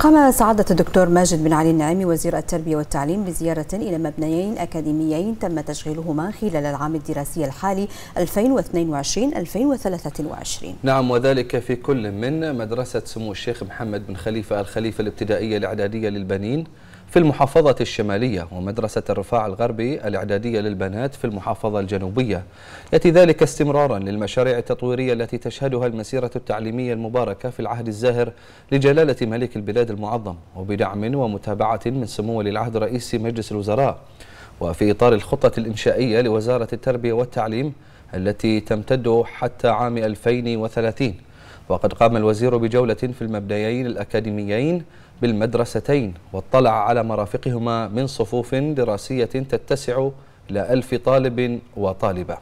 قام سعادة الدكتور ماجد بن علي النعيمي وزير التربية والتعليم بزيارة إلى مبنيين أكاديميين تم تشغيلهما خلال العام الدراسي الحالي 2022-2023 نعم وذلك في كل من مدرسة سمو الشيخ محمد بن خليفة الخليفة الابتدائية الإعدادية للبنين. في المحافظة الشمالية ومدرسة الرفاع الغربي الإعدادية للبنات في المحافظة الجنوبية. يأتي ذلك استمرارا للمشاريع التطويرية التي تشهدها المسيرة التعليمية المباركة في العهد الزاهر لجلالة ملك البلاد المعظم وبدعم ومتابعة من سمو ولي العهد رئيس مجلس الوزراء. وفي إطار الخطة الإنشائية لوزارة التربية والتعليم التي تمتد حتى عام 2030 وقد قام الوزير بجولة في المبنيين الأكاديميين بالمدرستين واطلع على مرافقهما من صفوف دراسية تتسع إلى ألف طالب وطالبة.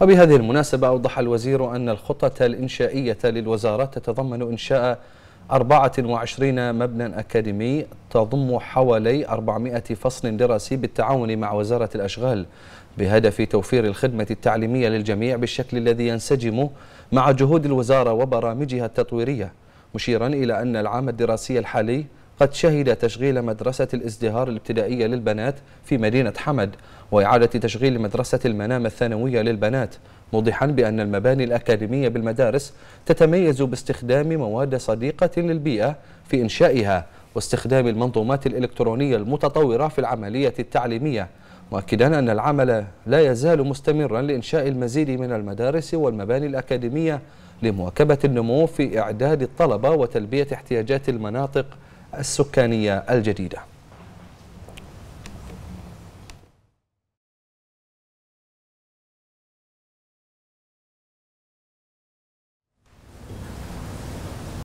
وبهذه المناسبة أوضح الوزير أن الخطة الإنشائية للوزارة تتضمن إنشاء 24 مبنى أكاديمي تضم حوالي 400 فصل دراسي بالتعاون مع وزارة الأشغال بهدف توفير الخدمة التعليمية للجميع بالشكل الذي ينسجم مع جهود الوزارة وبرامجها التطويرية مشيرا إلى أن العام الدراسي الحالي قد شهد تشغيل مدرسة الازدهار الابتدائية للبنات في مدينة حمد وإعادة تشغيل مدرسة المنام الثانوية للبنات موضحا بأن المباني الأكاديمية بالمدارس تتميز باستخدام مواد صديقة للبيئة في إنشائها واستخدام المنظومات الإلكترونية المتطورة في العملية التعليمية مؤكدا أن العمل لا يزال مستمرا لإنشاء المزيد من المدارس والمباني الأكاديمية لمواكبة النمو في إعداد الطلبة وتلبية احتياجات المناطق السكانية الجديدة.